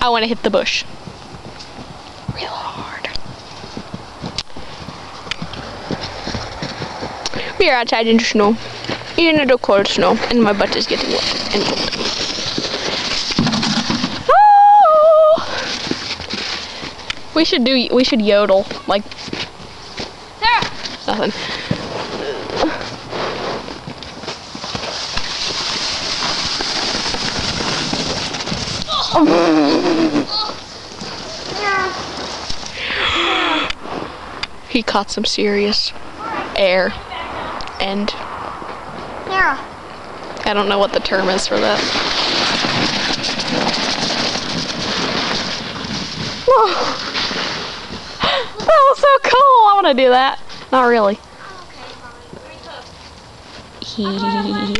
I want to hit the bush. Real hard. We are outside in the snow. In the cold snow. And my butt is getting wet and cold. Oh! We should do, we should yodel. Like, Sarah! nothing. He caught some serious air. And Sarah. I don't know what the term is for that. Whoa. That was so cool. I want to do that. Not really. Okay, fine. Let me. He